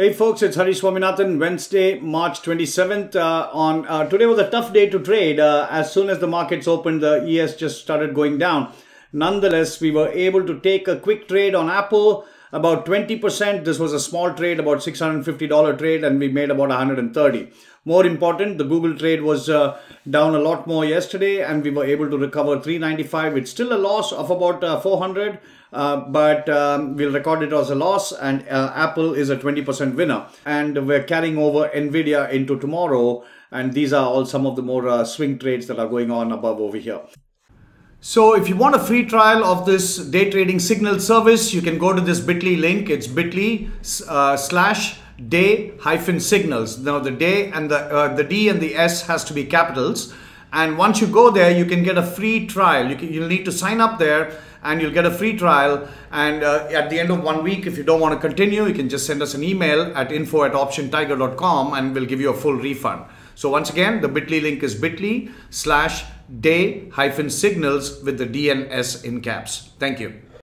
Hey folks, it's Hari Swaminathan. Wednesday, March 27th. Uh, on uh, today was a tough day to trade. Uh, as soon as the markets opened, the ES just started going down. Nonetheless, we were able to take a quick trade on Apple, about 20%. This was a small trade, about $650 trade, and we made about 130. More important, the Google trade was uh, down a lot more yesterday, and we were able to recover 395. It's still a loss of about uh, 400. Uh, but um, we'll record it as a loss and uh, Apple is a 20% winner. And we're carrying over Nvidia into tomorrow. And these are all some of the more uh, swing trades that are going on above over here. So if you want a free trial of this day trading signal service, you can go to this bit.ly link. It's bit.ly uh, slash day hyphen signals. Now the day and the, uh, the D and the S has to be capitals. And once you go there, you can get a free trial. You can, you'll need to sign up there and you'll get a free trial. And uh, at the end of one week, if you don't want to continue, you can just send us an email at info at optiontiger.com and we'll give you a full refund. So once again, the bit.ly link is bit.ly slash day hyphen signals with the D and S in caps. Thank you.